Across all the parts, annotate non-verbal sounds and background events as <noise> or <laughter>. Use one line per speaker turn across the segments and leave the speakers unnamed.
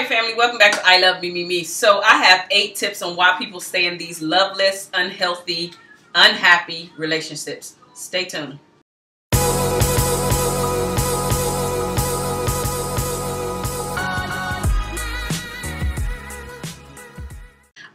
right, family, welcome back to I Love Me, Me, Me. So I have eight tips on why people stay in these loveless, unhealthy, unhappy relationships. Stay tuned.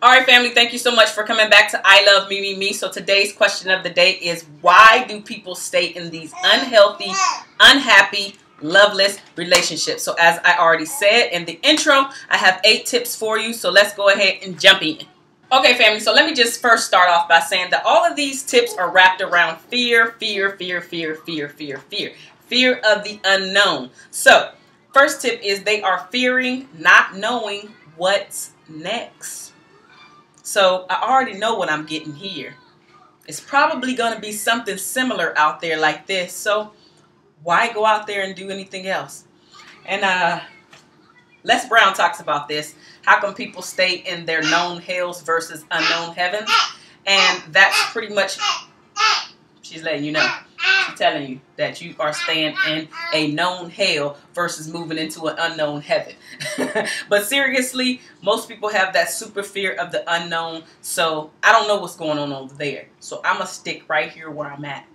All right, family, thank you so much for coming back to I Love Me, Me, Me. So today's question of the day is why do people stay in these unhealthy, unhappy, loveless relationships? So as I already said in the intro, I have eight tips for you. So let's go ahead and jump in. Okay, family, so let me just first start off by saying that all of these tips are wrapped around fear, fear, fear, fear, fear, fear, fear. Fear of the unknown. So, first tip is they are fearing not knowing what's next. So I already know what I'm getting here. It's probably going to be something similar out there like this. So why go out there and do anything else? And uh, Les Brown talks about this. How come people stay in their known hells versus unknown heavens? And that's pretty much, she's letting you know. She's telling you that you are staying in a known hell versus moving into an unknown heaven. <laughs> but seriously, most people have that super fear of the unknown. So I don't know what's going on over there. So I'm going to stick right here where I'm at.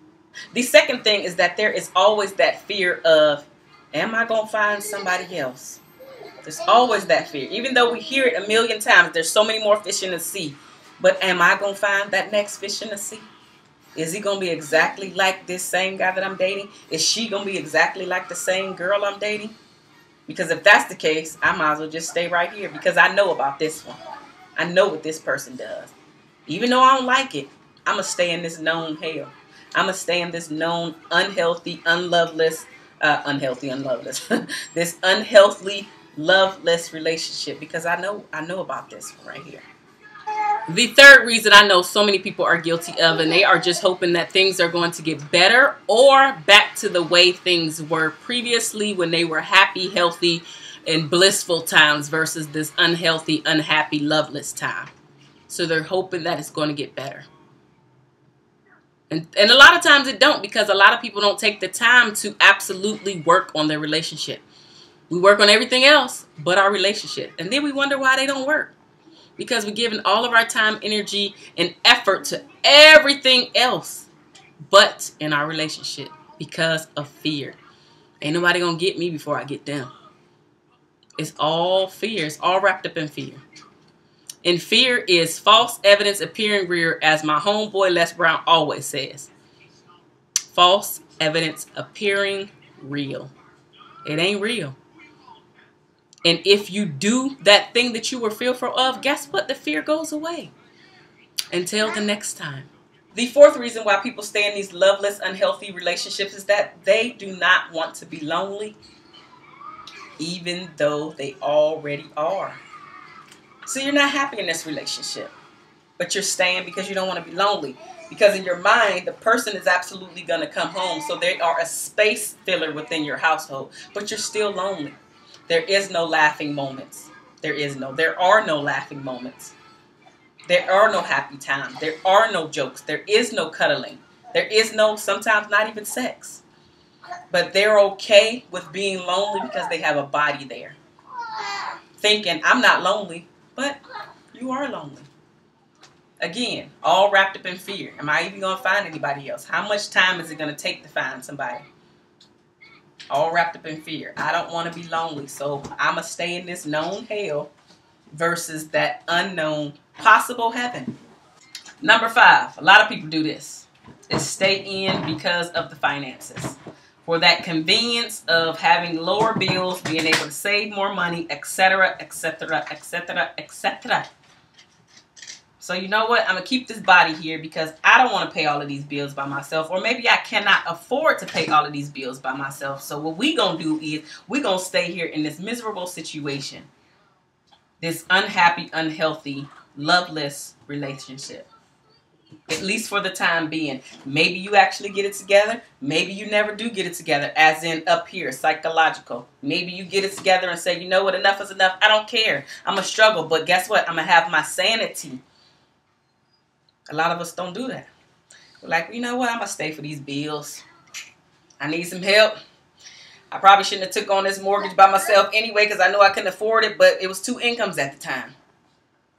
The second thing is that there is always that fear of, am I going to find somebody else? There's always that fear. Even though we hear it a million times, there's so many more fish in the sea. But am I going to find that next fish in the sea? Is he going to be exactly like this same guy that I'm dating? Is she going to be exactly like the same girl I'm dating? Because if that's the case, I might as well just stay right here because I know about this one. I know what this person does. Even though I don't like it, I'm going to stay in this known hell. I'm going to stay in this known unhealthy, unloveless, uh, unhealthy, unloveless, <laughs> this unhealthy, loveless relationship because I know I know about this one right here. The third reason I know so many people are guilty of, and they are just hoping that things are going to get better or back to the way things were previously when they were happy, healthy, and blissful times versus this unhealthy, unhappy, loveless time. So they're hoping that it's going to get better. And, and a lot of times it don't because a lot of people don't take the time to absolutely work on their relationship. We work on everything else but our relationship. And then we wonder why they don't work because we're giving all of our time, energy, and effort to everything else but in our relationship because of fear. Ain't nobody gonna get me before I get them. It's all fear. It's all wrapped up in fear. And fear is false evidence appearing real, as my homeboy Les Brown always says. False evidence appearing real. It ain't real. And if you do that thing that you were fearful of, guess what? The fear goes away. Until the next time. The fourth reason why people stay in these loveless, unhealthy relationships is that they do not want to be lonely, even though they already are. So you're not happy in this relationship, but you're staying because you don't want to be lonely. Because in your mind, the person is absolutely going to come home. So they are a space filler within your household, but you're still lonely. There is no laughing moments. There is no. There are no laughing moments. There are no happy times. There are no jokes. There is no cuddling. There is no, sometimes not even sex. But they're okay with being lonely because they have a body there. Thinking, I'm not lonely, but you are lonely. Again, all wrapped up in fear. Am I even going to find anybody else? How much time is it going to take to find somebody? all wrapped up in fear. I don't want to be lonely, so I'm going to stay in this known hell versus that unknown possible heaven. Number five, a lot of people do this, is stay in because of the finances. For that convenience of having lower bills, being able to save more money, etc., etc., etc., etc. So you know what? I'm going to keep this body here because I don't want to pay all of these bills by myself. Or maybe I cannot afford to pay all of these bills by myself. So what we going to do is we're going to stay here in this miserable situation. This unhappy, unhealthy, loveless relationship. At least for the time being. Maybe you actually get it together. Maybe you never do get it together. As in up here, psychological. Maybe you get it together and say, you know what, enough is enough. I don't care. I'm going to struggle. But guess what? I'm going to have my sanity a lot of us don't do that. We're like, you know what? I'm going to stay for these bills. I need some help. I probably shouldn't have took on this mortgage by myself anyway because I knew I couldn't afford it, but it was two incomes at the time.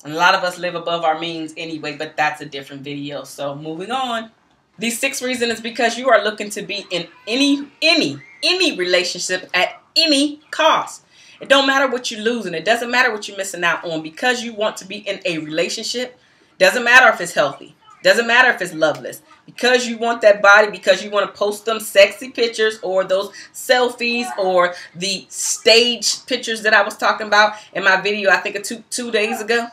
And a lot of us live above our means anyway, but that's a different video. So moving on. The sixth reason is because you are looking to be in any, any, any relationship at any cost. It don't matter what you're losing. It doesn't matter what you're missing out on because you want to be in a relationship. Doesn't matter if it's healthy. Doesn't matter if it's loveless. Because you want that body, because you want to post them sexy pictures or those selfies or the stage pictures that I was talking about in my video, I think two, two days ago.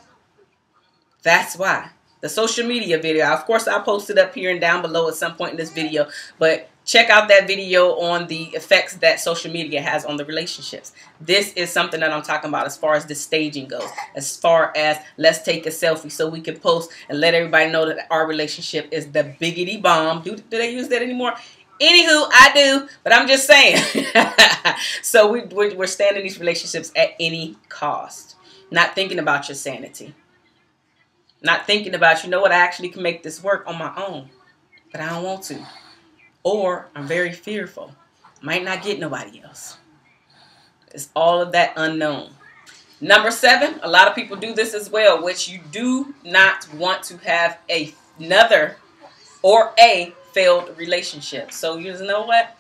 That's why. The social media video. Of course, I'll post it up here and down below at some point in this video. But check out that video on the effects that social media has on the relationships. This is something that I'm talking about as far as the staging goes. As far as let's take a selfie so we can post and let everybody know that our relationship is the biggity bomb. Do, do they use that anymore? Anywho, I do, but I'm just saying. <laughs> so we, we're, we're staying in these relationships at any cost. Not thinking about your sanity. Not thinking about, you know what, I actually can make this work on my own. But I don't want to. Or I'm very fearful. Might not get nobody else. It's all of that unknown. Number seven, a lot of people do this as well, which you do not want to have another or a failed relationship. So you know what?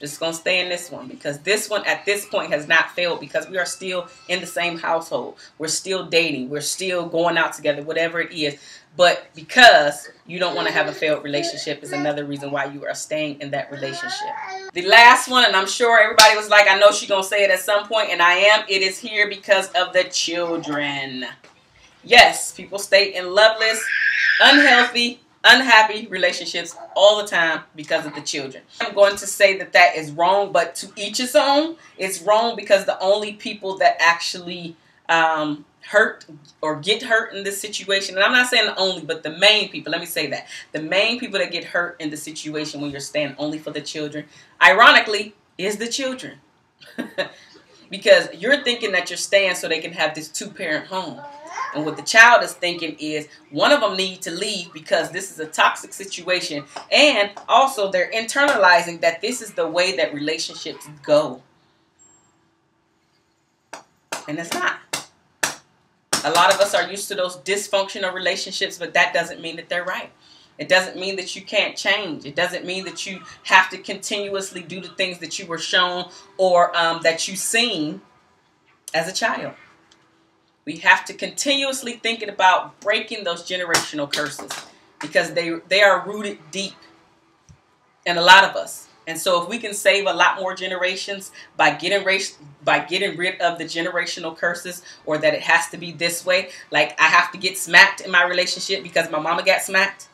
Just going to stay in this one because this one at this point has not failed because we are still in the same household. We're still dating. We're still going out together, whatever it is. But because you don't want to have a failed relationship is another reason why you are staying in that relationship. The last one, and I'm sure everybody was like, I know she's going to say it at some point, and I am. It is here because of the children. Yes, people stay in loveless, unhealthy, unhappy relationships all the time because of the children. I'm going to say that that is wrong, but to each his own. It's wrong because the only people that actually um, hurt or get hurt in this situation, and I'm not saying the only, but the main people, let me say that. The main people that get hurt in the situation when you're staying only for the children, ironically, is the children. <laughs> because you're thinking that you're staying so they can have this two-parent home. And what the child is thinking is one of them need to leave because this is a toxic situation. And also they're internalizing that this is the way that relationships go. And it's not. A lot of us are used to those dysfunctional relationships, but that doesn't mean that they're right. It doesn't mean that you can't change. It doesn't mean that you have to continuously do the things that you were shown or um, that you've seen as a child. We have to continuously thinking about breaking those generational curses because they they are rooted deep in a lot of us. And so if we can save a lot more generations by getting race by getting rid of the generational curses or that it has to be this way, like I have to get smacked in my relationship because my mama got smacked.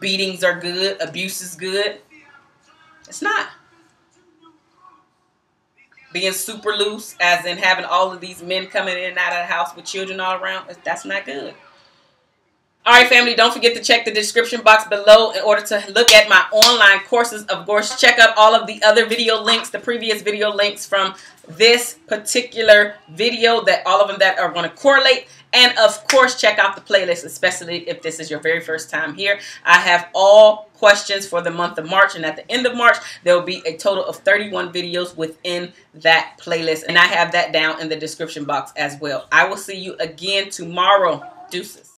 Beatings are good, abuse is good. It's not being super loose, as in having all of these men coming in and out of the house with children all around, that's not good. All right, family, don't forget to check the description box below in order to look at my online courses. Of course, check out all of the other video links, the previous video links from this particular video, that all of them that are going to correlate. And of course, check out the playlist, especially if this is your very first time here. I have all questions for the month of March. And at the end of March, there will be a total of 31 videos within that playlist. And I have that down in the description box as well. I will see you again tomorrow. Deuces.